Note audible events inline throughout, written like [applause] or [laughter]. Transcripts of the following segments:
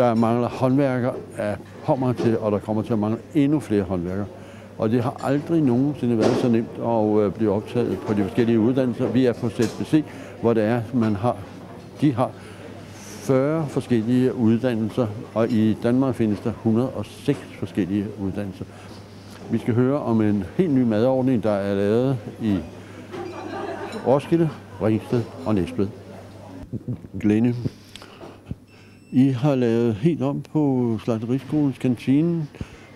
Der mangler håndværker af kommer til, og der kommer til at mangle endnu flere håndværkere. Og det har aldrig nogensinde været så nemt at øh, blive optaget på de forskellige uddannelser. Vi er på ZBC, hvor det er, man har, de har 40 forskellige uddannelser, og i Danmark findes der 106 forskellige uddannelser. Vi skal høre om en helt ny madordning, der er lavet i Roskilde, Ringsted og Næstved. Glenne, i har lavet helt om på Slagteriskolens kantine.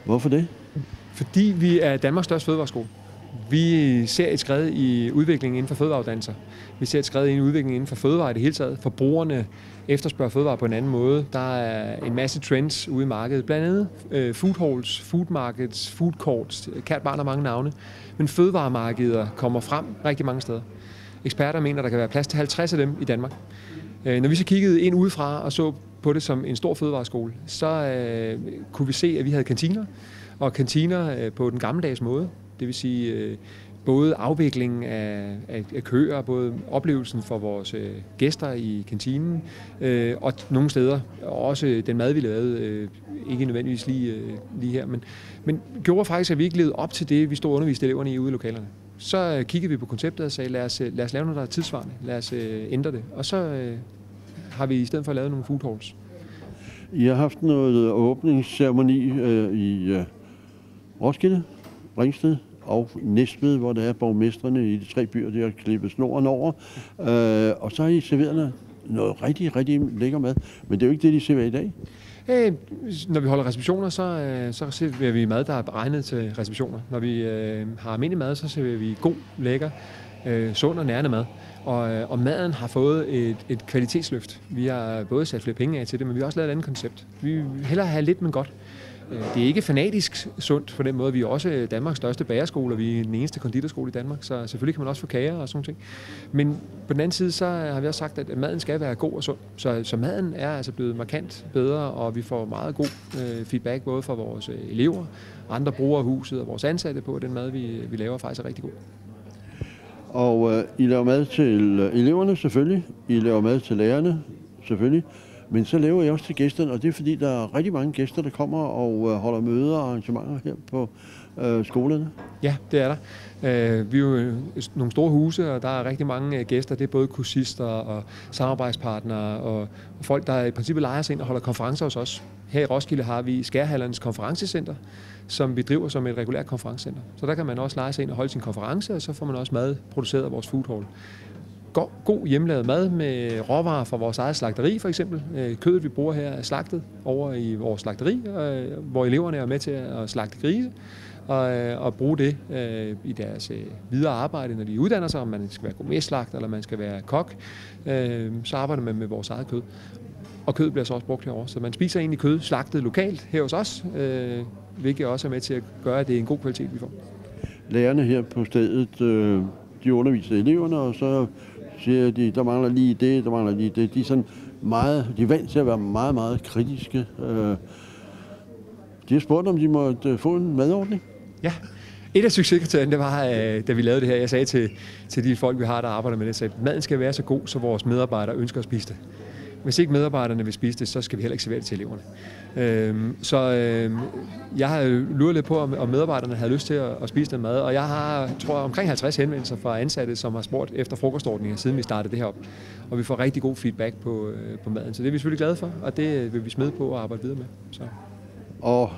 Hvorfor det? Fordi vi er Danmarks største fødevareskole. Vi ser et skridt i udviklingen inden for fødevareuddannelser. Vi ser et skridt i udviklingen inden for fødevare i det hele taget. Forbrugerne efterspørger fødevare på en anden måde. Der er en masse trends ude i markedet. Blandt andet øh, food halls, food markets, food courts. Kært barn har mange navne. Men fødevaremarkeder kommer frem rigtig mange steder. Eksperter mener, der kan være plads til 50 af dem i Danmark. Øh, når vi så kiggede ind udefra og så på det som en stor fødevareskole, så øh, kunne vi se, at vi havde kantiner, og kantiner øh, på den gammeldags måde. Det vil sige øh, både afviklingen af, af, af køer, både oplevelsen for vores øh, gæster i kantinen, øh, og nogle steder også den mad, vi lavede, øh, ikke nødvendigvis lige, øh, lige her, men, men gjorde faktisk, at vi ikke levede op til det, vi stod og underviste eleverne i ude i lokalerne. Så øh, kiggede vi på konceptet og sagde, lad os, øh, lad os lave noget, der er tidsvarende. Lad os øh, ændre det. Og så øh, har vi i stedet for lavet nogle food halls. I har haft noget åbningsceremoni øh, i øh, Roskilde, Ringsted og Næstved, hvor der er borgmestrene i de tre byer, der har klippet snoren over. Øh, og så har I serveret noget rigtig, rigtig lækker mad. Men det er jo ikke det, de serverer i dag. Øh, når vi holder receptioner, så, øh, så serverer vi mad, der er regnet til receptioner. Når vi øh, har almindelig mad, så serverer vi god, lækker, øh, sund og nærende mad. Og, øh, og maden har fået et, et kvalitetsløft. Vi har både sat flere penge af til det, men vi har også lavet et andet koncept. Vi vil hellere have lidt, men godt. Øh, det er ikke fanatisk sundt på den måde. Vi er også Danmarks største bagerskole, og vi er den eneste konditorskole i Danmark, så selvfølgelig kan man også få kager og sådan ting. Men på den anden side, så har vi også sagt, at maden skal være god og sund. Så, så maden er altså blevet markant bedre, og vi får meget god øh, feedback både fra vores øh, elever, andre brugere af huset og vores ansatte på, at den mad, vi, vi laver, faktisk er rigtig god. Og øh, I laver mad til øh, eleverne selvfølgelig, I laver mad til lærerne selvfølgelig, men så laver jeg også til gæsterne, og det er fordi, der er rigtig mange gæster, der kommer og øh, holder møder og arrangementer her på øh, skolerne. Ja, det er der. Øh, vi er jo øh, nogle store huse, og der er rigtig mange øh, gæster. Det er både kursister og samarbejdspartnere og, og folk, der i princippet leger sig ind og holder konferencer hos os. Her i Roskilde har vi Skærhallernes konferencecenter, som vi driver som et regulært konferencecenter. Så der kan man også lege sig ind og holde sin konference, og så får man også mad produceret af vores food hall god hjemmelavet mad med råvarer fra vores eget slagteri for eksempel. Øh, kødet vi bruger her er slagtet over i vores slagteri, øh, hvor eleverne er med til at slagte grise og, øh, og bruge det i deres videre arbejde, når de uddanner sig, om man skal være gourmetslagt eller man skal være kok, så arbejder man med vores eget kød. Og kød bliver så også brugt herovre. Så man spiser egentlig kød slagtet lokalt her hos os, hvilket også er med til at gøre, at det er en god kvalitet, vi får. Lærerne her på stedet, de underviser eleverne, og så siger de, der mangler lige det, der mangler lige det. De er sådan meget, de er vant til at være meget, meget kritiske. Øh, de har spurgt, om de måtte øh, få en madordning. Ja, et af succeskriterierne, det var, øh, da vi lavede det her, jeg sagde til, til de folk, vi har, der arbejder med det, at maden skal være så god, så vores medarbejdere ønsker at spise det. Hvis ikke medarbejderne vil spise det, så skal vi heller ikke servere det til eleverne. Øhm, så øhm, jeg har luret lidt på, om, medarbejderne havde lyst til at, at spise den mad, og jeg har, tror jeg, omkring 50 henvendelser fra ansatte, som har spurgt efter frokostordninger, siden vi startede det her op. Og vi får rigtig god feedback på, øh, på maden, så det er vi selvfølgelig glade for, og det øh, vil vi smide på og arbejde videre med. Så. Og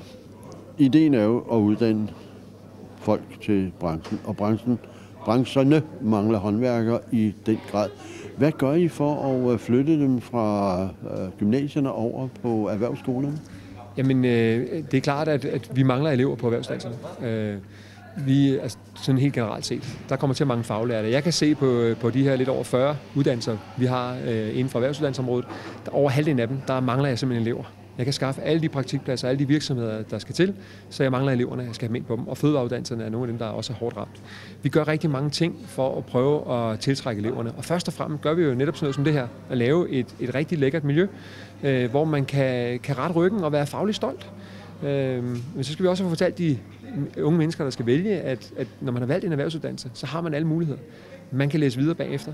ideen er jo at uddanne folk til branchen, og branchen, brancherne mangler håndværkere i den grad. Hvad gør I for at øh, flytte dem fra øh, gymnasierne over på erhvervsskolerne? Jamen, øh, det er klart, at, at vi mangler elever på erhvervsuddannelserne. Øh, vi, altså, sådan helt generelt set, der kommer til at mange faglærte. Jeg kan se på, øh, på de her lidt over 40 uddannelser, vi har øh, inden for erhvervsuddannelsesområdet, der over halvdelen af dem, der mangler jeg simpelthen elever. Jeg kan skaffe alle de praktikpladser, alle de virksomheder, der skal til, så jeg mangler eleverne, jeg skal have ind på dem. Og fødevareuddannelserne er nogle af dem, der også er hårdt ramt. Vi gør rigtig mange ting for at prøve at tiltrække eleverne. Og først og fremmest gør vi jo netop sådan noget som det her, at lave et, et rigtig lækkert miljø, øh, hvor man kan, kan rette ryggen og være fagligt stolt. Øh, men så skal vi også have fortalt de unge mennesker, der skal vælge, at, at når man har valgt en erhvervsuddannelse, så har man alle muligheder. Man kan læse videre bagefter,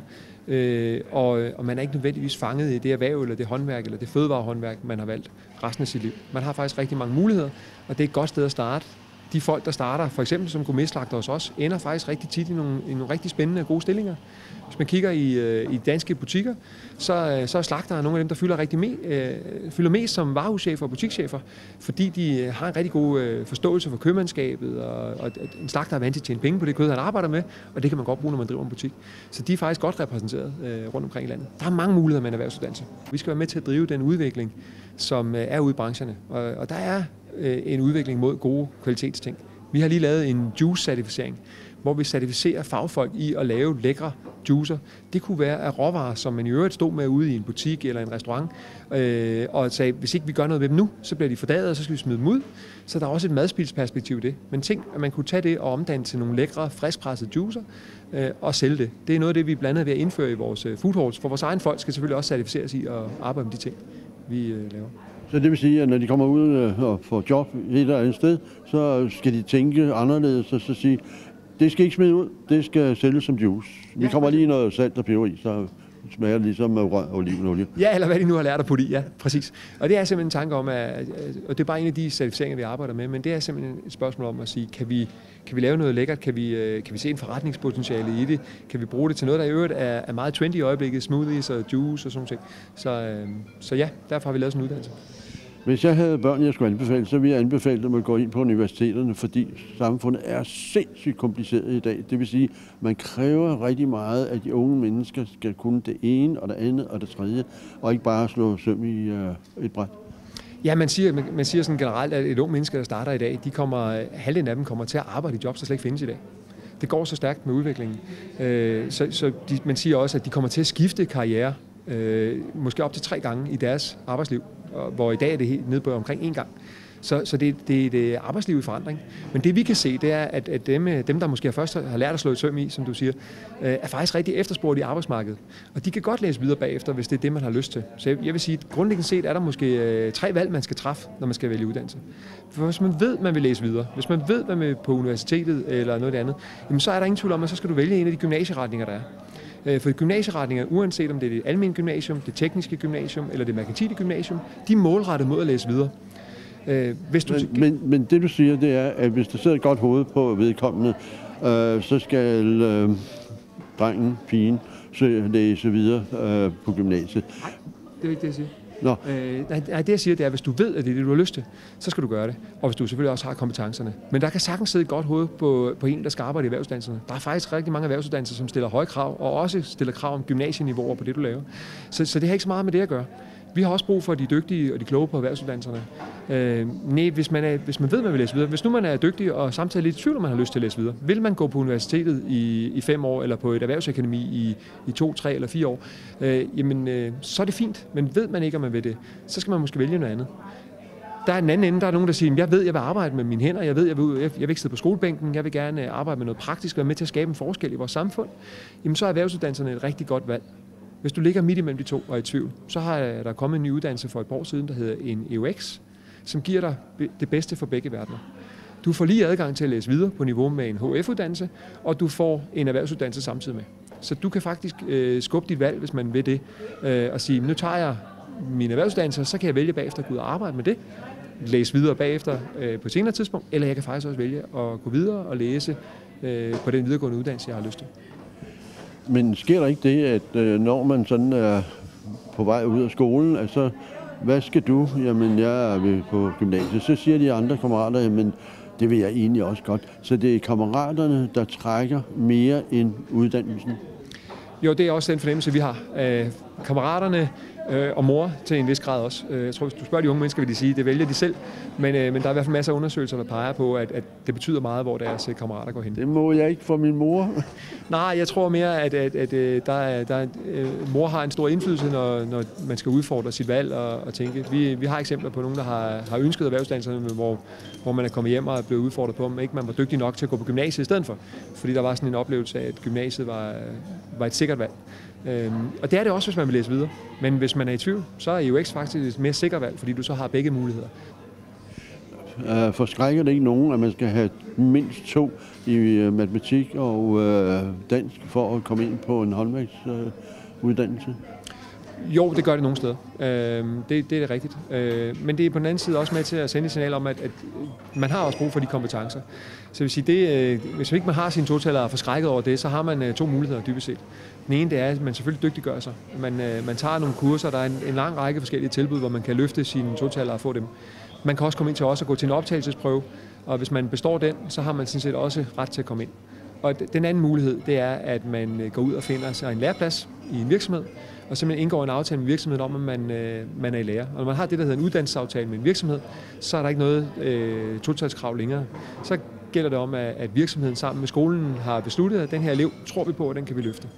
øh, og, øh, og man er ikke nødvendigvis fanget i det erhverv, eller det håndværk, eller det fødevarehåndværk, man har valgt resten af sit liv. Man har faktisk rigtig mange muligheder, og det er et godt sted at starte. De folk, der starter for eksempel som gourmetslagter hos os, ender faktisk rigtig tit i nogle, i nogle rigtig spændende og gode stillinger. Hvis man kigger i, øh, i danske butikker, så, øh, så er slagtere nogle af dem, der fylder, rigtig me, øh, fylder mest som varehuschefer og butikschefer, fordi de øh, har en rigtig god øh, forståelse for købmandskabet, og, og en slagter er vant til at tjene penge på det kød, han arbejder med, og det kan man godt bruge, når man driver en butik. Så de er faktisk godt repræsenteret øh, rundt omkring i landet. Der er mange muligheder med en erhvervsuddannelse. Vi skal være med til at drive den udvikling, som øh, er ude i brancherne, og, og der er øh, en udvikling mod gode kvalitetsting. Vi har lige lavet en juice-certificering, hvor vi certificerer fagfolk i at lave lækre juicer. Det kunne være af råvarer, som man i øvrigt stod med ude i en butik eller en restaurant, øh, og sagde, hvis ikke vi gør noget ved dem nu, så bliver de fordaget, og så skal vi smide dem ud. Så der er også et madspilsperspektiv i det. Men tænk, at man kunne tage det og omdanne til nogle lækre, friskpressede juicer øh, og sælge det. Det er noget af det, vi blandt andet ved at indføre i vores øh, food halls, for vores egen folk skal selvfølgelig også certificeres i at arbejde med de ting, vi øh, laver. Så det vil sige, at når de kommer ud øh, og får job et eller andet sted, så skal de tænke anderledes og så sige, det skal ikke smide ud, det skal sælges som juice. Vi kommer lige noget salt og peber i, så smager det ligesom af olivenolie. Ja, eller hvad de nu har lært at putte i, ja, præcis. Og det er simpelthen en tanke om, at, og det er bare en af de certificeringer, vi arbejder med, men det er simpelthen et spørgsmål om at sige, kan vi, kan vi lave noget lækkert? Kan vi, øh, kan vi se en forretningspotentiale i det? Kan vi bruge det til noget, der i øvrigt er, er meget trendy i øjeblikket, smoothies og juice og sådan noget. Så, øh, så ja, derfor har vi lavet sådan en uddannelse. Hvis jeg havde børn, jeg skulle anbefale, så ville jeg anbefale dem at gå ind på universiteterne, fordi samfundet er sindssygt kompliceret i dag. Det vil sige, man kræver rigtig meget, at de unge mennesker skal kunne det ene og det andet og det tredje, og ikke bare slå søm i øh, et bræt. Ja, man siger, man, man siger sådan generelt, at et ung menneske, der starter i dag, de kommer, halvdelen af dem kommer til at arbejde i jobs, der slet ikke findes i dag. Det går så stærkt med udviklingen. Øh, så så de, man siger også, at de kommer til at skifte karriere, øh, måske op til tre gange i deres arbejdsliv hvor i dag er det helt nede på omkring en gang. Så, så det, det er et arbejdsliv i forandring. Men det vi kan se, det er, at, at dem, øh, dem, der måske først har lært at slå et søm i, som du siger, øh, er faktisk rigtig efterspurgt i arbejdsmarkedet. Og de kan godt læse videre bagefter, hvis det er det, man har lyst til. Så jeg vil sige, at grundlæggende set er der måske øh, tre valg, man skal træffe, når man skal vælge uddannelse. For hvis man ved, man vil læse videre, hvis man ved, man vil på universitetet eller noget andet, jamen så er der ingen tvivl om, at så skal du vælge en af de gymnasieretninger, der er. Øh, for gymnasieretninger, uanset om det er det almindelige gymnasium, det tekniske gymnasium eller det merkantile gymnasium, de er målrettet mod at læse videre. Øh, hvis du... men, men, men det du siger, det er, at hvis der sidder et godt hoved på vedkommende, øh, så skal øh, drengen, pigen, læse videre øh, på gymnasiet. Nej, det er ikke det, jeg siger. Nå. Øh, nej, det jeg siger, det er, at hvis du ved, at det er det, du har lyst til, så skal du gøre det. Og hvis du selvfølgelig også har kompetencerne. Men der kan sagtens sidde et godt hoved på, på en, der skal arbejde i erhvervsuddannelserne. Der er faktisk rigtig mange erhvervsuddannelser, som stiller høje krav, og også stiller krav om gymnasieniveauer på det, du laver. Så, så det har ikke så meget med det at gøre. Vi har også brug for de dygtige og de kloge på erhvervsuddannelserne. Øh, nej, hvis man, er, hvis man ved, man vil læse videre. Hvis nu man er dygtig og samtidig lidt i tvivl, om man har lyst til at læse videre. Vil man gå på universitetet i, i fem år, eller på et erhvervsakademi i, i to, tre eller fire år, øh, jamen øh, så er det fint. Men ved man ikke, om man vil det, så skal man måske vælge noget andet der er en anden ende, der er nogen, der siger, jeg ved, jeg vil arbejde med mine hænder, jeg ved, jeg vil, jeg vil ikke sidde på skolebænken, jeg vil gerne arbejde med noget praktisk, og være med til at skabe en forskel i vores samfund, jamen så er erhvervsuddannelserne et rigtig godt valg. Hvis du ligger midt imellem de to og er i tvivl, så har øh, der kommet en ny uddannelse for et par år siden, der hedder en EUX, som giver dig det bedste for begge verdener. Du får lige adgang til at læse videre på niveau med en HF-uddannelse, og du får en erhvervsuddannelse samtidig med. Så du kan faktisk øh, skubbe dit valg, hvis man vil det, øh, og sige, nu tager jeg min erhvervsuddannelse, så kan jeg vælge bagefter at gå ud og arbejde med det, læse videre bagefter øh, på et senere tidspunkt, eller jeg kan faktisk også vælge at gå videre og læse øh, på den videregående uddannelse, jeg har lyst til. Men sker der ikke det, at øh, når man sådan er på vej ud af skolen, altså, hvad skal du? Jamen, jeg er på gymnasiet. Så siger de andre kammerater, jamen, det vil jeg egentlig også godt. Så det er kammeraterne, der trækker mere end uddannelsen? Jo, det er også den fornemmelse, vi har. Øh, kammeraterne øh, og mor til en vis grad også. Øh, jeg tror, hvis du spørger de unge mennesker, vil de sige, det vælger de selv. Men, øh, men der er i hvert fald masser af undersøgelser, der peger på, at, at det betyder meget, hvor deres øh, kammerater går hen. Det må jeg ikke for min mor. [laughs] Nej, jeg tror mere, at, at, at, at der er, der er, øh, mor har en stor indflydelse, når, når man skal udfordre sit valg og, og tænke. Vi, vi har eksempler på nogen, der har, har ønsket erhvervsuddannelserne, hvor, hvor man er kommet hjem og er blevet udfordret på, om ikke man var dygtig nok til at gå på gymnasiet i stedet for. Fordi der var sådan en oplevelse af, at gymnasiet var, var et sikkert valg. Øhm, og det er det også, hvis man vil læse videre. Men hvis man er i tvivl, så er UX faktisk et mere sikkert valg, fordi du så har begge muligheder. Uh, forskrækker det ikke nogen, at man skal have mindst to i uh, matematik og uh, dansk for at komme ind på en håndværksuddannelse? Uh, jo, det gør det nogle steder. Øh, det, det er rigtigt. Øh, men det er på den anden side også med til at sende et signal om, at, at man har også brug for de kompetencer. Så vil sige, det, øh, hvis ikke man har sine totaler og forskrækket over det, så har man øh, to muligheder dybest set. Den ene det er, at man selvfølgelig dygtiggør sig. Man, øh, man tager nogle kurser, der er en, en lang række forskellige tilbud, hvor man kan løfte sine totaler og få dem. Man kan også komme ind til os og gå til en optagelsesprøve, og hvis man består den, så har man sådan set også ret til at komme ind. Og den anden mulighed, det er, at man øh, går ud og finder sig en læreplads i en virksomhed, og simpelthen indgår en aftale med virksomheden om, at man, øh, man er i lære. Og når man har det, der hedder en uddannelsesaftale med en virksomhed, så er der ikke noget øh, totalskrav længere. Så gælder det om, at, at virksomheden sammen med skolen har besluttet, at den her elev tror vi på, at den kan vi løfte.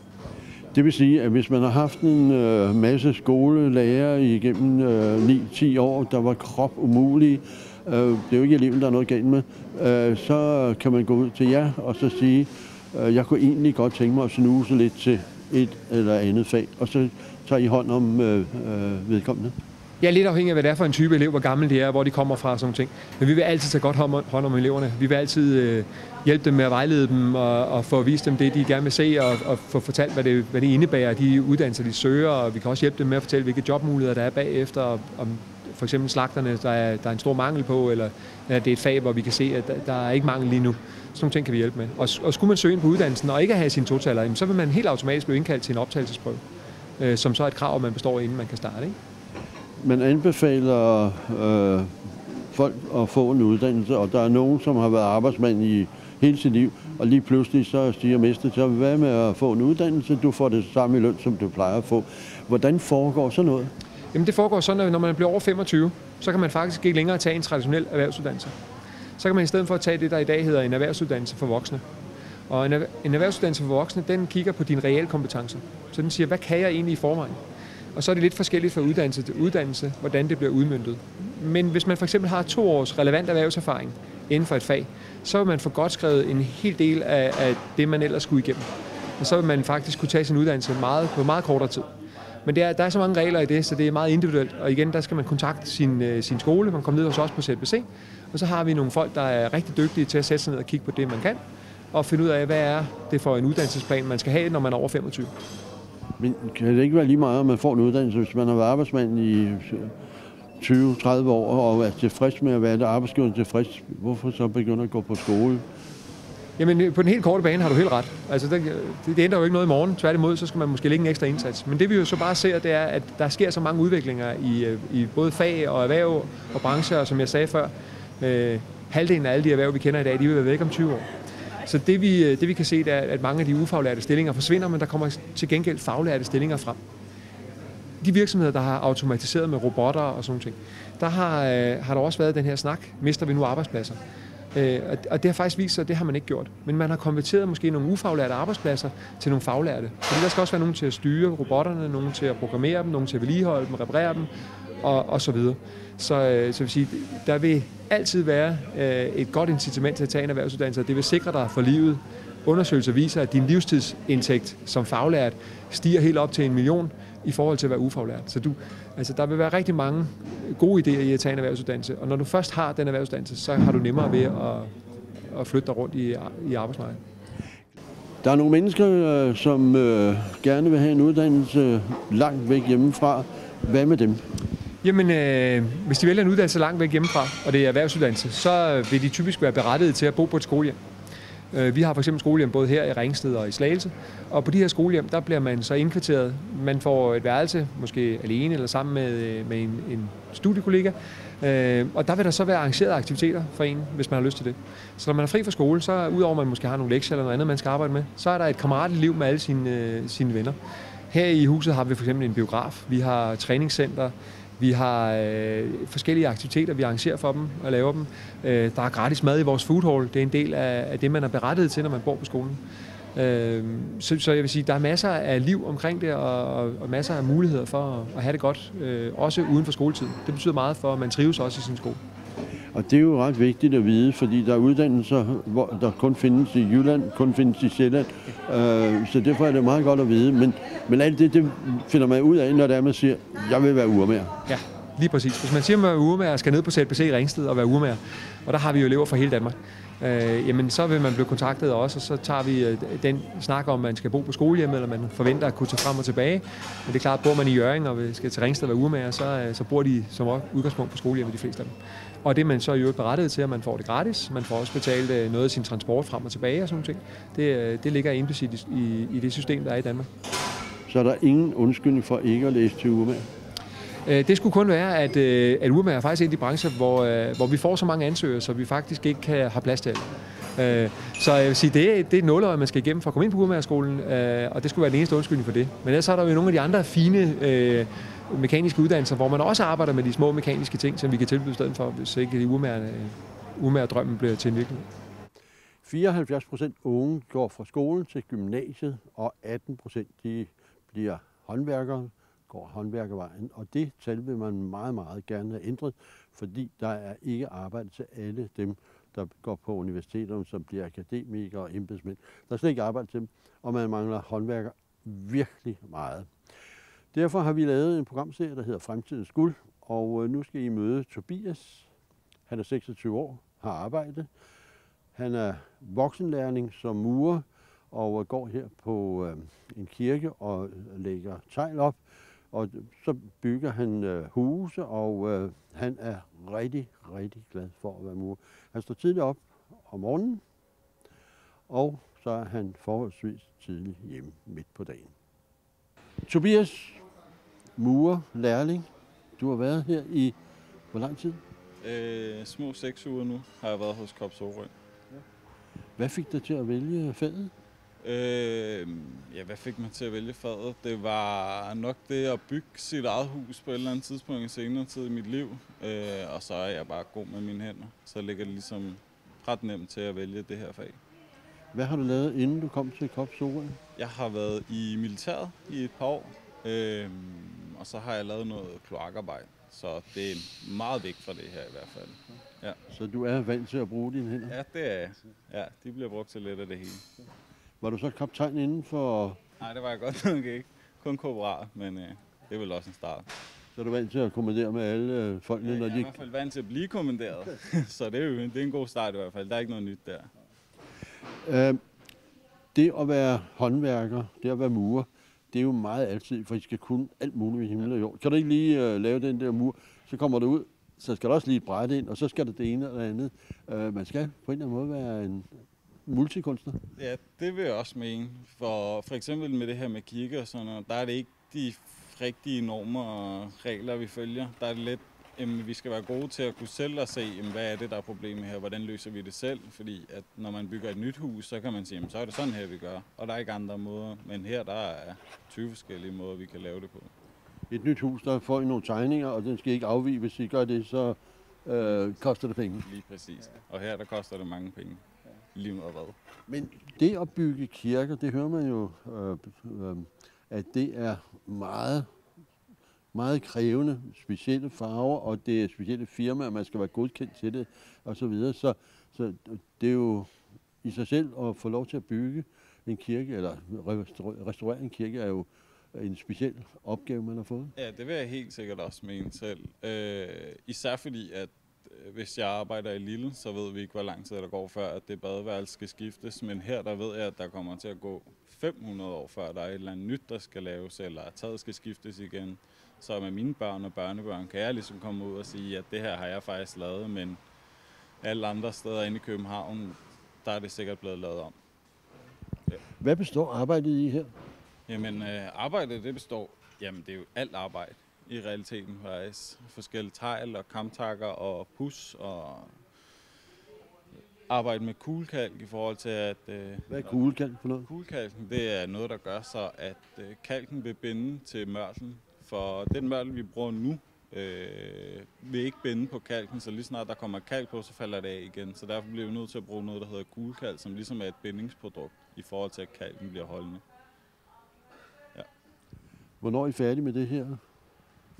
Det vil sige, at hvis man har haft en øh, masse skolelærer igennem øh, 9-10 år, der var krop umulige, øh, det er jo ikke eleven, der er noget galt med, øh, så kan man gå ud til jer og så sige, øh, jeg kunne egentlig godt tænke mig at snuse lidt til et eller andet fag, og så tager I hånd om øh, øh, vedkommende. Ja, lidt afhængig af, hvad det er for en type elev, hvor gammel de er, hvor de kommer fra og sådan ting. Men vi vil altid tage godt hånd om eleverne. Vi vil altid øh, hjælpe dem med at vejlede dem og, og få vist dem det, de gerne vil se, og, og få fortalt, hvad det, hvad det indebærer, de uddannelser, de søger, og vi kan også hjælpe dem med at fortælle, hvilke jobmuligheder der er bagefter, og, om for eksempel slagterne, der er, der er en stor mangel på, eller, eller det er et fag, hvor vi kan se, at der, der er ikke mangel lige nu. Sådan nogle ting kan vi hjælpe med. Og, og skulle man søge ind på uddannelsen og ikke have sin totaler, så vil man helt automatisk blive indkaldt til en optagelsesprøve, øh, som så er et krav, man består, inden man kan starte. Ikke? Man anbefaler øh, folk at få en uddannelse, og der er nogen, som har været arbejdsmand i hele sit liv, og lige pludselig så siger mester, til, hvad med at få en uddannelse? Du får det samme i løn, som du plejer at få. Hvordan foregår sådan noget? Jamen det foregår sådan, at når man bliver over 25, så kan man faktisk ikke længere tage en traditionel erhvervsuddannelse. Så kan man i stedet for at tage det, der i dag hedder en erhvervsuddannelse for voksne. Og en, en erhvervsuddannelse for voksne, den kigger på dine reelle kompetencer. Så den siger, hvad kan jeg egentlig i forvejen? Og så er det lidt forskelligt fra uddannelse til uddannelse, hvordan det bliver udmyndtet. Men hvis man for eksempel har to års relevant erhvervserfaring inden for et fag, så vil man få godt skrevet en hel del af, af det, man ellers skulle igennem. Og så vil man faktisk kunne tage sin uddannelse meget, på meget kortere tid. Men der, der er så mange regler i det, så det er meget individuelt. Og igen, der skal man kontakte sin, øh, sin skole. Man kommer ned hos os på ZBC, og så har vi nogle folk, der er rigtig dygtige til at sætte sig ned og kigge på det, man kan, og finde ud af, hvad er det for en uddannelsesplan, man skal have, når man er over 25. Men kan det ikke være lige meget, om man får en uddannelse, hvis man har været arbejdsmand i 20-30 år og er tilfreds med at være der, arbejdsgiveren tilfreds, hvorfor så begynde at gå på skole? Jamen, på den helt korte bane har du helt ret. Altså, det, det ændrer jo ikke noget i morgen. Tværtimod, så skal man måske lægge en ekstra indsats. Men det vi jo så bare ser, det er, at der sker så mange udviklinger i, øh, i både fag og erhverv og brancher, som jeg sagde før. Øh, halvdelen af alle de erhverv, vi kender i dag, de vil være væk om 20 år. Så det vi, øh, det vi kan se, det er, at mange af de ufaglærte stillinger forsvinder, men der kommer til gengæld faglærte stillinger frem. De virksomheder, der har automatiseret med robotter og sådan ting, der har, øh, har der også været den her snak, mister vi nu arbejdspladser? Øh, og det har faktisk vist sig, at det har man ikke gjort. Men man har konverteret måske nogle ufaglærte arbejdspladser til nogle faglærte. Fordi der skal også være nogen til at styre robotterne, nogen til at programmere dem, nogen til at vedligeholde dem, reparere dem, og, og så videre. Så, øh, så vil sige, der vil altid være øh, et godt incitament til at tage en erhvervsuddannelse, og det vil sikre dig for livet. Undersøgelser viser, at din livstidsindtægt som faglært stiger helt op til en million i forhold til at være ufaglært. Så du, altså, der vil være rigtig mange gode idéer i at tage en erhvervsuddannelse, og når du først har den erhvervsuddannelse, så har du nemmere ved at, at flytte dig rundt i, i arbejdsmarkedet. Der er nogle mennesker, øh, som øh, gerne vil have en uddannelse langt væk hjemmefra. Hvad med dem? Jamen, øh, hvis de vælger en uddannelse langt væk hjemmefra, og det er erhvervsuddannelse, så vil de typisk være berettiget til at bo på et skolehjem. Øh, vi har for eksempel skolehjem både her i Ringsted og i Slagelse, og på de her skolehjem, der bliver man så indkvarteret. Man får et værelse, måske alene eller sammen med, øh, med en, en studiekollega, øh, og der vil der så være arrangerede aktiviteter for en, hvis man har lyst til det. Så når man er fri fra skole, så udover at man måske har nogle lektier eller noget andet, man skal arbejde med, så er der et kammeratligt liv med alle sine, øh, sine venner. Her i huset har vi for eksempel en biograf, vi har træningscenter, vi har øh, forskellige aktiviteter, vi arrangerer for dem og laver dem. Øh, der er gratis mad i vores food hall. Det er en del af, af det, man er berettiget til, når man bor på skolen. Øh, så, så jeg vil sige, der er masser af liv omkring det, og, og, og masser af muligheder for at, at have det godt, øh, også uden for skoletid. Det betyder meget for, at man trives også i sin skole. Og det er jo ret vigtigt at vide, fordi der er uddannelser, hvor der kun findes i Jylland, kun findes i Sjælland. Øh, så derfor er det meget godt at vide. Men, men alt det, det finder man ud af, når det er, man siger, jeg vil være urmær. Ja, Lige præcis. Hvis man siger, at man er urmager, skal ned på ZBC i Ringsted og være urmager, og der har vi jo elever fra hele Danmark, øh, jamen så vil man blive kontaktet af os, og så tager vi øh, den snak om, man skal bo på skolehjemmet, eller man forventer at kunne tage frem og tilbage. Men det er klart, bor man i Jørgen og skal til Ringsted og være urmager, så, øh, så bor de som udgangspunkt på skolehjemmet, de fleste af dem. Og det er man så i øvrigt berettiget til, at man får det gratis. Man får også betalt øh, noget af sin transport frem og tilbage og sådan noget. Det, øh, det ligger implicit i, i, i det system, der er i Danmark. Så er der ingen undskyldning for ikke at læse til urmager? Øh, det skulle kun være, at, øh, at urmager er faktisk en af de brancher, hvor, øh, hvor vi får så mange ansøgere, så vi faktisk ikke kan have plads til alt. Øh, så jeg vil sige, det er, det er et nåløje, man skal igennem for at komme ind på urmagerskolen, og det skulle være den eneste undskyldning for det. Men ellers er der jo nogle af de andre fine øh, mekaniske uddannelser, hvor man også arbejder med de små mekaniske ting, som vi kan tilbyde i stedet for, hvis ikke Urmager, drømmen bliver til en virkelighed. 74 procent unge går fra skolen til gymnasiet, og 18 procent bliver håndværkere, går håndværkervejen. Og det tal vil man meget, meget gerne have ændret, fordi der er ikke arbejde til alle dem, der går på universiteterne, som bliver akademikere og embedsmænd. Der er slet ikke arbejde til dem, og man mangler håndværker virkelig meget. Derfor har vi lavet en programserie, der hedder Fremtidens Guld, og øh, nu skal I møde Tobias. Han er 26 år, har arbejdet. Han er voksenlærling som murer og øh, går her på øh, en kirke og lægger tegl op. Og så bygger han huse, og han er rigtig, rigtig glad for at være murer. Han står tidligt op om morgenen, og så er han forholdsvis tidligt hjemme midt på dagen. Tobias, murer, lærling. Du har været her i hvor lang tid? Øh, små seks uger nu har jeg været hos Kop Sorø. Ja. Hvad fik dig til at vælge faget? Øh, ja, hvad fik mig til at vælge faget? Det var nok det at bygge sit eget hus på et eller andet tidspunkt i senere tid i mit liv. Øh, og så er jeg bare god med mine hænder. Så ligger det ligesom ret nemt til at vælge det her fag. Hvad har du lavet, inden du kom til Kop? Jeg har været i militæret i et par år. Øh, og så har jeg lavet noget kloakarbejde. Så det er meget vigtigt for det her i hvert fald. Ja. Så du er vant til at bruge dine hænder? Ja, det er jeg. Ja, de bliver brugt til lidt af det hele. Var du så kaptajn inden for... Nej, det var jeg godt nok ikke. Kun korporal, men øh, det er vel også en start. Så er du vant til at kommandere med alle øh, folkene, ja, når de... Jeg er i hvert fald vant til at blive kommanderet. [laughs] så det er jo det er en god start i hvert fald. Der er ikke noget nyt der. Øh, det at være håndværker, det at være murer, det er jo meget altid, for I skal kunne alt muligt i himmel og jord. Kan du ikke lige uh, lave den der mur, så kommer du ud, så skal der også lige et bræt ind, og så skal der det ene eller andet. Uh, man skal på en eller anden måde være en multikunstner. Ja, det vil jeg også mene. For, for eksempel med det her med kirke og sådan noget, der er det ikke de rigtige normer og regler, vi følger. Der er det lidt jamen, vi skal være gode til at kunne selv og se, jamen, hvad er det, der er problemet her, hvordan løser vi det selv, fordi at når man bygger et nyt hus, så kan man sige, jamen, så er det sådan her, vi gør, og der er ikke andre måder, men her der er 20 forskellige måder, vi kan lave det på. Et nyt hus, der får I nogle tegninger, og den skal ikke afvige, hvis I gør det, så øh, koster det penge. Lige præcis, og her der koster det mange penge, lige meget hvad. Men det at bygge kirker, det hører man jo, øh, øh, at det er meget meget krævende, specielle farver, og det er specielle firmaer, man skal være godkendt til det, og så videre. Så, så det er jo i sig selv at få lov til at bygge en kirke, eller restaurere en kirke, er jo en speciel opgave, man har fået. Ja, det vil jeg helt sikkert også mene selv. Øh, især fordi, at hvis jeg arbejder i Lille, så ved vi ikke, hvor lang tid der går før, at det badeværelse skal skiftes. Men her, der ved jeg, at der kommer til at gå 500 år før, der er et eller andet nyt, der skal laves, eller at taget skal skiftes igen. Så med mine børn og børnebørn kan jeg ligesom komme ud og sige, at det her har jeg faktisk lavet, men alle andre steder inde i København, der er det sikkert blevet lavet om. Ja. Hvad består arbejdet i her? Jamen, øh, arbejdet det består, jamen det er jo alt arbejde i realiteten faktisk. Forskellige tegl og kamtakker og pus og arbejde med kuglekalk i forhold til at... Øh, Hvad er kuglekalk for noget? Kuglekalken, det er noget, der gør så, at øh, kalken vil binde til mørtel for den mørtel, vi bruger nu, øh, vil ikke binde på kalken, så lige snart der kommer kalk på, så falder det af igen. Så derfor bliver vi nødt til at bruge noget, der hedder gulkalk, som ligesom er et bindingsprodukt i forhold til, at kalken bliver holdende. Ja. Hvornår er I færdige med det her?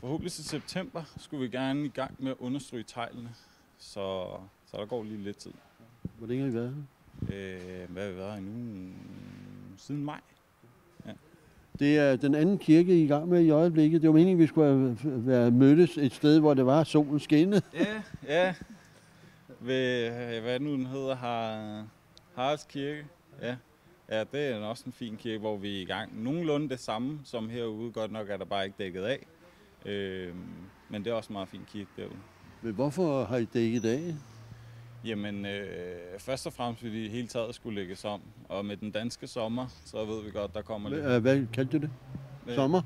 Forhåbentlig til september skulle vi gerne i gang med at understryge teglene, så, så der går lige lidt tid. Hvor længe har I været her? Øh, hvad har vi været nu? Siden maj. Det er den anden kirke i gang med i øjeblikket. Det var meningen, at vi skulle have være mødtes et sted, hvor det var solen skinnede. Ja, ja. Ved, hvad nu den hedder, har Haralds Kirke. Ja. ja, det er også en fin kirke, hvor vi er i gang. Nogenlunde det samme som herude. Godt nok er der bare ikke dækket af. Øh, men det er også en meget fin kirke derude. Men hvorfor har I dækket af? Jamen, øh, først og fremmest fordi det hele taget skulle lægges om. Og med den danske sommer, så ved vi godt, der kommer lidt... Hvad, hvad kaldte du det? Sommer?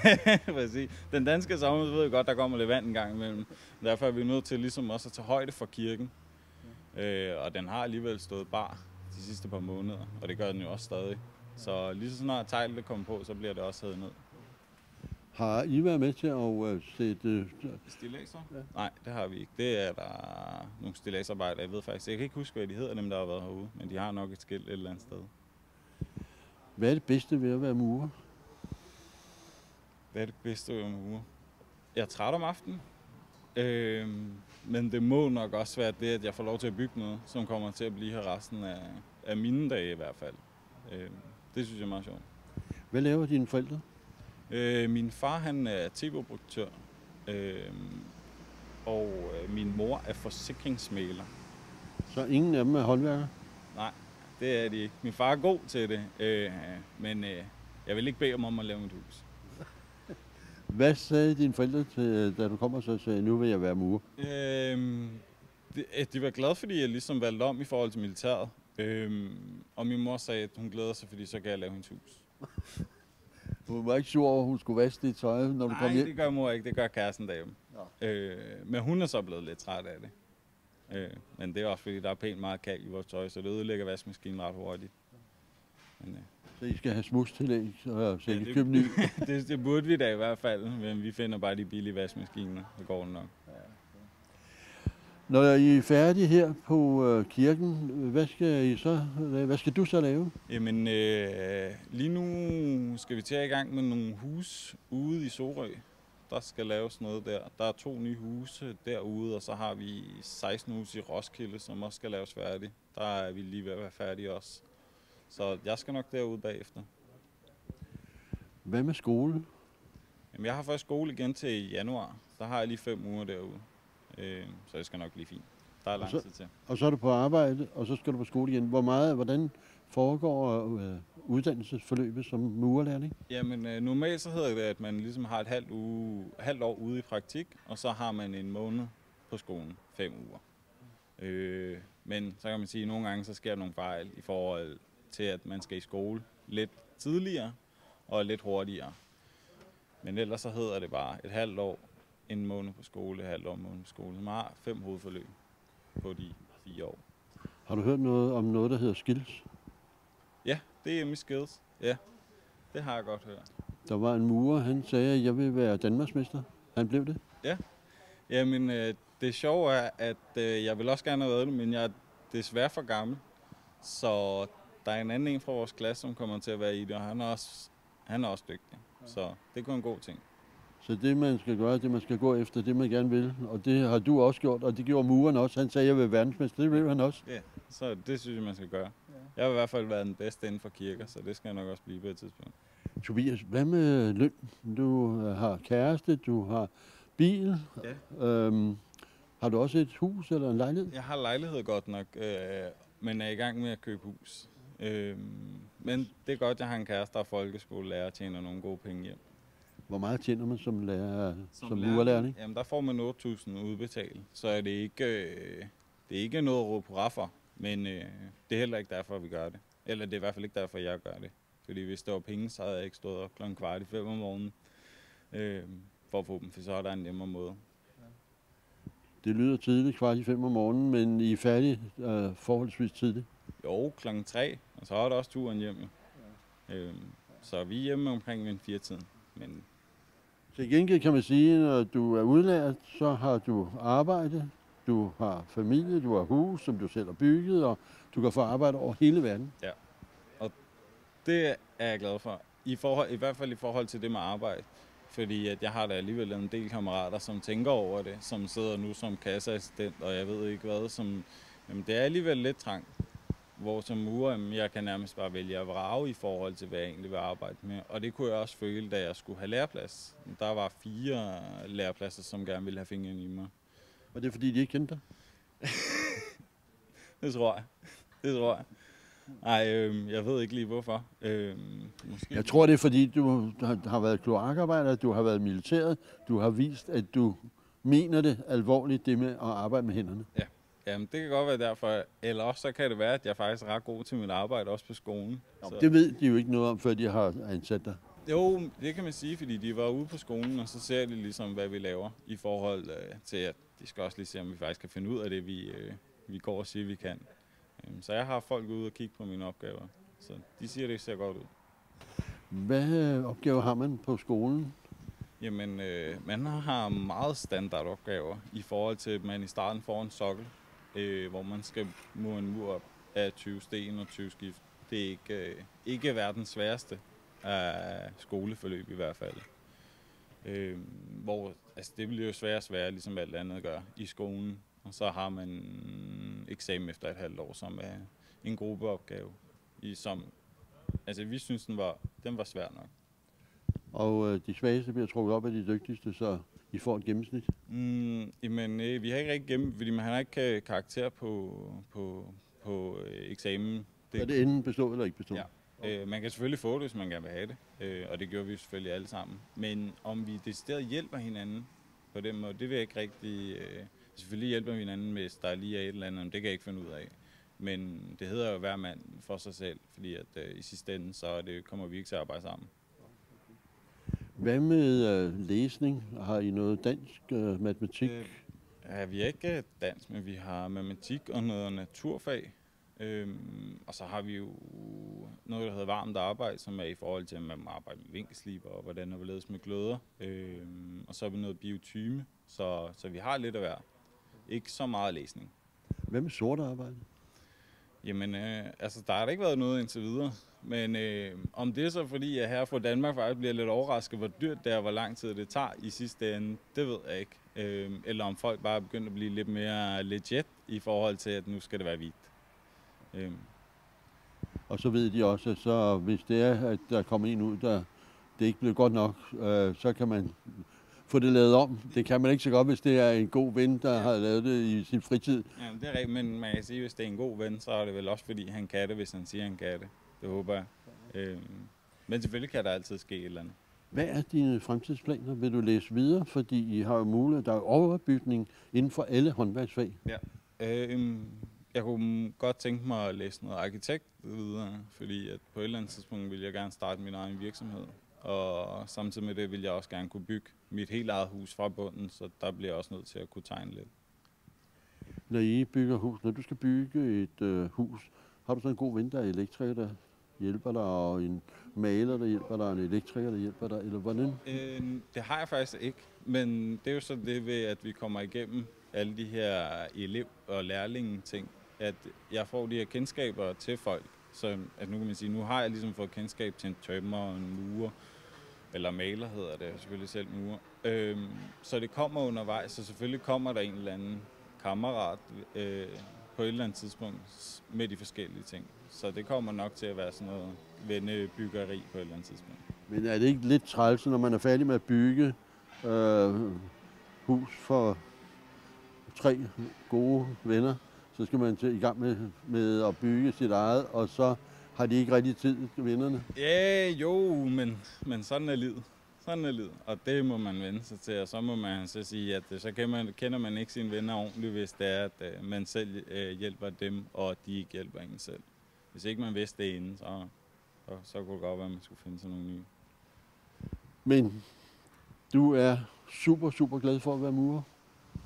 [laughs] Præcis. Den danske sommer, så ved vi godt, der kommer lidt vand en gang imellem. Derfor er vi nødt til ligesom også at tage højde for kirken. Øh, og den har alligevel stået bar de sidste par måneder, og det gør den jo også stadig. Så lige så snart teglet kommer på, så bliver det også hævet ned. Har I været med til at uh, sætte... Stilæser? Ja. Nej, det har vi ikke. Det er der nogle stilæsarbejder, jeg ved faktisk. Jeg kan ikke huske, hvad de hedder, dem der har været herude, men de har nok et skilt et eller andet sted. Hvad er det bedste ved at være murer? Hvad er det bedste ved at være murer? Jeg er træt om aftenen. Øh, men det må nok også være det, at jeg får lov til at bygge noget, som kommer til at blive her resten af, af mine dage i hvert fald. Øh, det synes jeg er meget sjovt. Hvad laver dine forældre? Øh, min far han er tv-operatør, øh, og øh, min mor er forsikringsmæler. Så ingen af dem er håndværker? Nej, det er de ikke. Min far er god til det, øh, men øh, jeg vil ikke bede ham om at lave mit hus. [laughs] Hvad sagde dine forældre, til, da du kom og så sagde, nu vil jeg være murer? Øhm, de, de var glade, fordi jeg ligesom valgte om i forhold til militæret. Øhm, og min mor sagde, at hun glæder sig, fordi så kan jeg lave hendes hus. [laughs] Hun var ikke sur over, at hun skulle vaske dit tøj, når du Nej, kom hjem? det gør mor ikke. Det gør kæresten derhjemme. Øh, men hun er så blevet lidt træt af det. Øh, men det er også, fordi der er pænt meget kald i vores tøj, så det ødelægger vaskemaskinen ret hurtigt. Men, øh, Så I skal have smus til det, så Ja, I kan det- købe ny. [laughs] det, det burde vi da i hvert fald, men vi finder bare de billige vaskemaskiner. Det går nok. Når I er færdige her på øh, kirken, hvad skal, I så, hvad skal du så lave? Jamen, øh, lige nu skal vi til i gang med nogle hus ude i Sorø. Der skal laves noget der. Der er to nye huse derude, og så har vi 16 huse i Roskilde, som også skal laves færdige. Der er vi lige ved at være færdige også. Så jeg skal nok derud bagefter. Hvad med skole? Jamen, jeg har først skole igen til januar. Der har jeg lige fem uger derude. Øh, så det skal nok blive fint. Der er lang så- tid til. Og så er du på arbejde, og så skal du på skole igen. Hvor meget, hvordan foregår øh, uddannelsesforløbet som murerlærling? Jamen, øh, normalt så hedder det, at man ligesom har et halvt, uge, halvt år ude i praktik, og så har man en måned på skolen, fem uger. Øh, men så kan man sige, at nogle gange så sker der nogle fejl i forhold til, at man skal i skole lidt tidligere og lidt hurtigere. Men ellers så hedder det bare et halvt år, en måned på skole, halvt måned på skole. Man har fem hovedforløb på de fire år. Har du hørt noget om noget, der hedder skills? Ja, det er Miss Skills. Ja, det har jeg godt hørt. Der var en murer, han sagde, at jeg vil være Danmarksmester. Han blev det. Jamen, øh, det sjove er, at øh, jeg vil også gerne have været det, men jeg er desværre for gammel. Så der er en anden en fra vores klasse, som kommer til at være i det, og han er også, han er også dygtig. Så det kunne en god ting. Så det, man skal gøre, det man skal gå efter, det man gerne vil. Og det har du også gjort, og det gjorde muren også. Han sagde, at jeg vil være verdensmester. Det blev han også. Ja, så det synes jeg, man skal gøre. Jeg har i hvert fald været den bedste inden for kirker, så det skal jeg nok også blive på et tidspunkt. Tobias, hvad med løn? Du øh, har kæreste, du har bil. Ja. Øhm, har du også et hus eller en lejlighed? Jeg har lejlighed godt nok, øh, men er i gang med at købe hus. Øh, men det er godt, jeg har en kæreste, der er folkeskolelærer og tjener nogle gode penge hjem. Hvor meget tjener man som, lærer, som, som lærling, murerlærling? Jamen, der får man 8.000 udbetalt, så er det ikke, øh, det er ikke noget at råbe på raffer, men øh, det er heller ikke derfor, vi gør det. Eller det er i hvert fald ikke derfor, jeg gør det. Fordi hvis der var penge, så havde jeg ikke stået op klokken kvart i fem om morgenen øh, for at få dem, for så er der en nemmere måde. Det lyder tidligt, kvart i fem om morgenen, men I er færdige øh, forholdsvis tidligt. Jo, klokken tre, og så er der også turen hjem. Jo. Øh, så vi er hjemme omkring ved en fire-tiden. Men til gengæld kan man sige, at når du er udlært, så har du arbejde, du har familie, du har hus, som du selv har bygget, og du kan få arbejde over hele verden. Ja, og det er jeg glad for. I, forhold, I hvert fald i forhold til det med arbejde. Fordi at jeg har da alligevel en del kammerater, som tænker over det, som sidder nu som kasseassistent, og jeg ved ikke hvad, som, jamen det er alligevel lidt trangt hvor som murer, jamen, jeg kan nærmest bare vælge at vrage i forhold til, hvad jeg egentlig vil arbejde med. Og det kunne jeg også føle, da jeg skulle have læreplads. Der var fire lærepladser, som gerne ville have fingeren i mig. Og det er fordi, de ikke kendte dig? [laughs] Det tror jeg. Det tror jeg. Ej, øh, jeg ved ikke lige hvorfor. Øh, måske. Jeg tror, det er fordi, du har været kloakarbejder, du har været militæret, du har vist, at du mener det alvorligt, det med at arbejde med hænderne. Ja, Jamen, det kan godt være derfor. Eller også så kan det være, at jeg faktisk er ret god til mit arbejde, også på skolen. Jo, så. Det ved de jo ikke noget om, før de har ansat dig. Jo, det kan man sige, fordi de var ude på skolen, og så ser de ligesom, hvad vi laver i forhold øh, til, at de skal også lige se, om vi faktisk kan finde ud af det, vi, øh, vi går og siger, vi kan. Øhm, så jeg har folk ude og kigge på mine opgaver. Så de siger, at det ser godt ud. Hvad opgaver har man på skolen? Jamen, øh, man har meget standardopgaver i forhold til, at man i starten får en sokkel, øh, hvor man skal mure en mur op af 20 sten og 20 skift. Det er ikke, øh, ikke verdens sværeste af skoleforløb i hvert fald. Øh, hvor altså, det bliver jo sværere og sværere, ligesom alt andet gør i skolen. Og så har man eksamen efter et halvt år, som er en gruppeopgave, i, som altså, vi synes, den var, den var svær nok. Og øh, de svageste bliver trukket op af de dygtigste, så i får et gennemsnit? Mm, jamen, øh, vi har ikke rigtig gennem, fordi man har ikke øh, karakter på, på, på øh, eksamen. Det, er det enten bestået eller ikke bestået? Ja. Øh, man kan selvfølgelig få det, hvis man gerne vil have det, øh, og det gjorde vi selvfølgelig alle sammen. Men om vi decideret hjælper hinanden på den måde, det vil jeg ikke rigtig... Øh, selvfølgelig hjælper vi hinanden, hvis der lige er et eller andet, det kan jeg ikke finde ud af. Men det hedder jo hver mand for sig selv, fordi at øh, i sidste ende, så det, kommer vi ikke til at arbejde sammen. Hvad med øh, læsning? Har I noget dansk, øh, matematik? Øh, ja, vi er ikke dansk, men vi har matematik og noget naturfag. Øhm, og så har vi jo noget, der hedder varmt arbejde, som er i forhold til, at man må arbejde med vinkelsliber og hvordan der ledes med gløder. Øhm, og så har vi noget biotyme, så, så vi har lidt af hver. Ikke så meget læsning. Hvad med sort arbejde? Jamen, øh, altså, der har da ikke været noget indtil videre. Men øh, om det er så fordi, at her fra Danmark faktisk bliver lidt overrasket, hvor dyrt det er, hvor lang tid det tager i sidste ende, det ved jeg ikke. Øh, eller om folk bare er begyndt at blive lidt mere legit i forhold til, at nu skal det være hvidt. Øh. Og så ved de også, at så, hvis det er, at der kommer en ud, der det ikke bliver godt nok, øh, så kan man få det lavet om. Det kan man ikke så godt, hvis det er en god ven, der ja. har lavet det i sin fritid. Ja, det er rigtigt, men man kan sige, hvis det er en god ven, så er det vel også fordi, han kan det, hvis han siger, han kan det. Det håber jeg. Øhm, men selvfølgelig kan der altid ske et eller andet. Hvad er dine fremtidsplaner? Vil du læse videre? Fordi I har jo mulighed, der er overbygning inden for alle håndværksfag. Ja. Øhm, jeg kunne godt tænke mig at læse noget arkitekt videre, fordi at på et eller andet tidspunkt vil jeg gerne starte min egen virksomhed. Og samtidig med det vil jeg også gerne kunne bygge mit helt eget hus fra bunden, så der bliver jeg også nødt til at kunne tegne lidt. Når I bygger hus, når du skal bygge et øh, hus, har du så en god ven, der er elektriker, der hjælper dig, og en maler, der hjælper dig, og en elektriker, der hjælper dig, eller hvordan? Øh, det har jeg faktisk ikke, men det er jo så det ved, at vi kommer igennem alle de her elev- og lærlinge ting, at jeg får de her kendskaber til folk, så at nu kan man sige, nu har jeg ligesom fået kendskab til en tømmer og en murer, eller maler hedder det, jeg selvfølgelig selv murer. Øhm, så det kommer undervejs, så selvfølgelig kommer der en eller anden kammerat øh, på et eller andet tidspunkt med de forskellige ting. Så det kommer nok til at være sådan noget vendebyggeri på et eller andet tidspunkt. Men er det ikke lidt træls, når man er færdig med at bygge øh, hus for tre gode venner, så skal man til, i gang med, med at bygge sit eget, og så har de ikke rigtig tid til vennerne? Ja, jo, men, men sådan er livet. Sådan er livet, og det må man vende sig til, og så må man så sige, at øh, så kender man, kender man ikke sine venner ordentligt, hvis det er, at uh, man selv uh, hjælper dem, og de ikke hjælper en selv. Hvis ikke man vidste det inden, så, så, så kunne det godt være, at man skulle finde sig nogle nye. Men du er super, super glad for at være murer?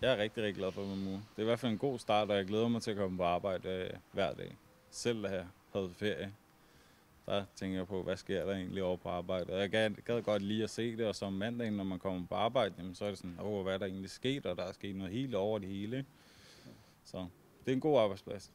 Jeg er rigtig, rigtig glad for min være. Det er i hvert fald en god start, og jeg glæder mig til at komme på arbejde øh, hver dag. Selv da jeg havde ferie der tænker jeg på, hvad sker der egentlig over på arbejde. Og jeg gad, gad godt lige at se det, og som mandagen, når man kommer på arbejde, jamen, så er det sådan, åh, hvad er der egentlig sket, og der er sket noget helt over det hele. Ikke? Så det er en god arbejdsplads.